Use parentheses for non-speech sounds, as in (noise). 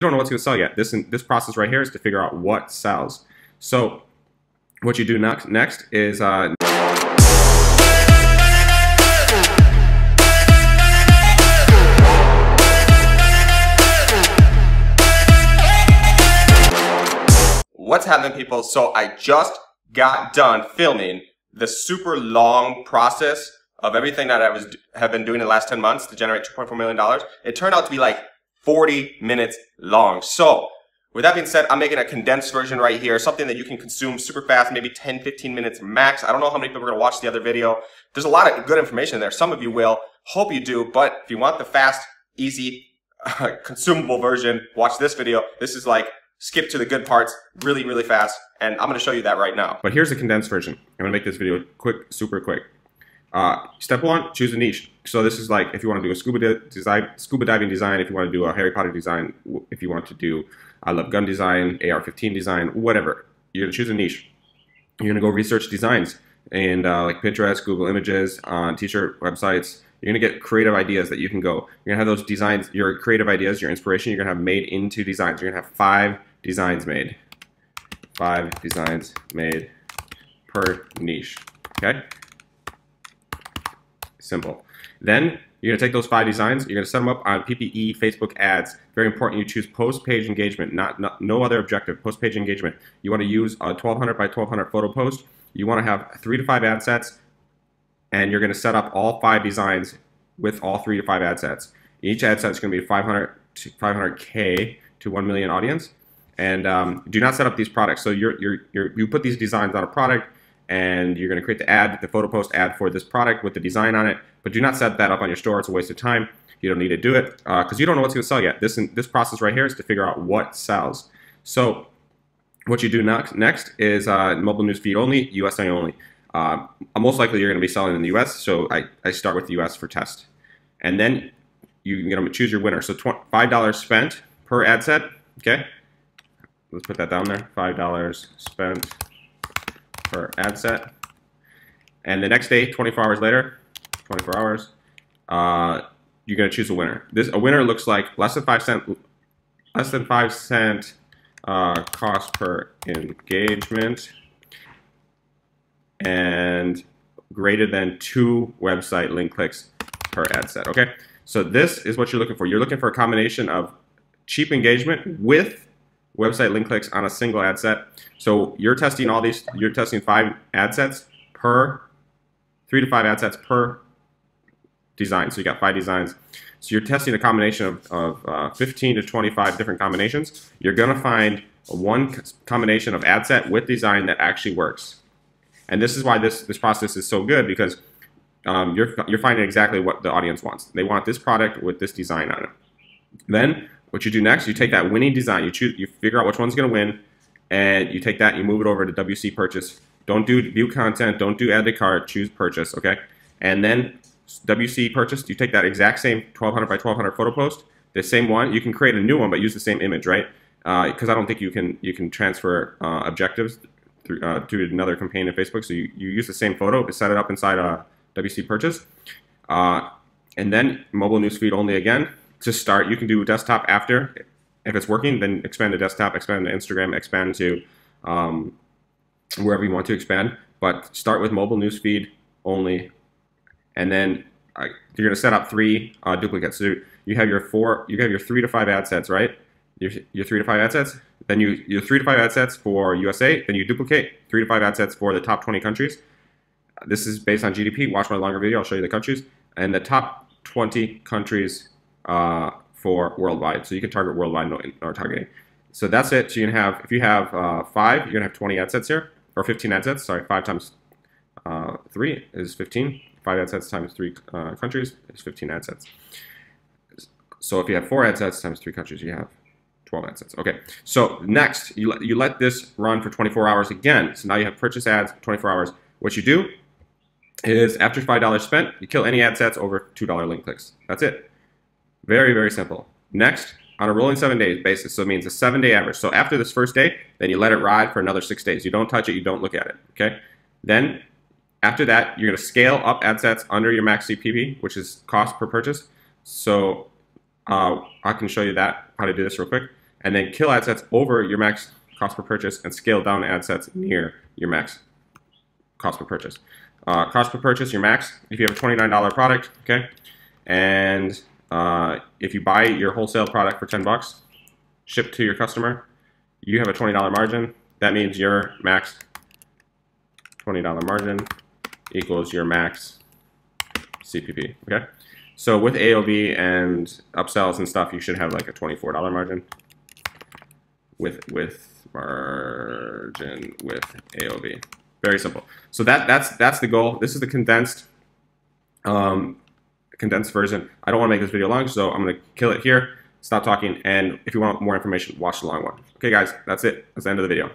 don't know what's going to sell yet. This this process right here is to figure out what sells. So what you do next next is uh, What's happening, people? So I just got done filming the super long process of everything that I was have been doing the last 10 months to generate $2.4 million. It turned out to be like 40 minutes long. So with that being said, I'm making a condensed version right here, something that you can consume super fast, maybe 10, 15 minutes max. I don't know how many people are to watch the other video. There's a lot of good information there. Some of you will. Hope you do. But if you want the fast, easy, (laughs) consumable version, watch this video. This is like skip to the good parts really, really fast. And I'm going to show you that right now. But here's the condensed version. I'm to make this video quick, super quick. Uh, step one, choose a niche. So this is like if you want to do a scuba design, scuba diving design, if you want to do a Harry Potter design, if you want to do I love gun design, AR-15 design, whatever. You're gonna choose a niche. You're gonna go research designs and uh, like Pinterest, Google Images, on uh, t-shirt websites. You're gonna get creative ideas that you can go. You're gonna have those designs, your creative ideas, your inspiration. You're gonna have made into designs. You're gonna have five designs made. Five designs made per niche. Okay. Simple. Then you're gonna take those five designs, you're gonna set them up on PPE Facebook ads. Very important, you choose post page engagement, not, not no other objective, post page engagement. You wanna use a 1200 by 1200 photo post. You wanna have three to five ad sets, and you're gonna set up all five designs with all three to five ad sets. Each ad set is gonna be 500 to 500K to 1 million audience. And um, do not set up these products. So you're, you're, you're, you put these designs on a product, and you're going to create the ad, the photo post ad for this product with the design on it. But do not set that up on your store. It's a waste of time. You don't need to do it because uh, you don't know what's going to sell yet. This this process right here is to figure out what sells. So what you do next is uh, mobile news feed only, USA only. Uh, most likely you're going to be selling in the US, so I, I start with the US for test. And then you're going to choose your winner. So $5 spent per ad set, okay? Let's put that down there, $5 spent per ad set. And the next day, 24 hours later, 24 hours, uh, you're to choose a winner. This a winner looks like less than five cent, less than five cent uh, cost per engagement, and greater than two website link clicks per ad set. Okay, so this is what you're looking for. You're looking for a combination of cheap engagement with website link clicks on a single ad set. So you're testing all these, you're testing five ad sets per, three to five ad sets per design. So you got five designs. So you're testing a combination of, of uh, 15 to 25 different combinations. You're going to find one combination of ad set with design that actually works. And this is why this, this process is so good because um, you're, you're finding exactly what the audience wants. They want this product with this design on it. Then what you do next, you take that winning design, you choose, you figure out which one's going to win, and you take that, you move it over to WC purchase. Don't do view content, don't do add to cart, choose purchase, okay? And then WC purchase, you take that exact same 1200 by 1200 photo post, the same one. You can create a new one, but use the same image, right? Because uh, I don't think you can you can transfer uh, objectives through, uh, to another campaign in Facebook. So you, you use the same photo, but set it up inside a WC purchase. Uh, and then mobile newsfeed only again to start. You can do desktop after. If it's working, then expand to desktop, expand to Instagram, expand to um, wherever you want to expand. But start with mobile newsfeed only, and then uh, you're going to set up three uh, duplicates. So you have your four, you have your three to five ad sets, right? Your, your three to five ad sets. Then you your three to five ad sets for USA. Then you duplicate three to five ad sets for the top 20 countries. This is based on GDP. Watch my longer video. I'll show you the countries and the top 20 countries uh, for worldwide. So you can target worldwide or targeting. So that's it. So you can have, if you have uh, five, you're gonna have 20 ad sets here, or 15 ad sets. Sorry, five times uh, three is 15. Five ad sets times three uh, countries is 15 ad sets. So if you have four ad sets times three countries, you have 12 ad sets. Okay, so next, you let, you let this run for 24 hours again. So now you have purchase ads 24 hours. What you do is after $5 spent, you kill any ad sets over $2 link clicks. That's it. Very, very simple. Next, on a rolling seven days basis, so it means a seven day average. So after this first day, then you let it ride for another six days. You don't touch it, you don't look at it, okay? Then after that, you're gonna scale up ad sets under your max CPP, which is cost per purchase. So uh, I can show you that, how to do this real quick. and then kill ad sets over your max cost per purchase and scale down ad sets near your max cost per purchase. Uh, cost per purchase, your max, if you have a $29 product, okay, and uh, if you buy your wholesale product for 10 bucks, shipped to your customer, you have a $20 margin. That means your max $20 margin equals your max CPP, okay? So with AOV and upsells and stuff, you should have like a $24 margin with with margin with AOV. Very simple. So that that's that's the goal. This is the condensed um, condensed version. I don't want to make this video long, so I'm going to kill it here, stop talking, and if you want more information, watch the long one. Okay, guys, that's it. That's the end of the video.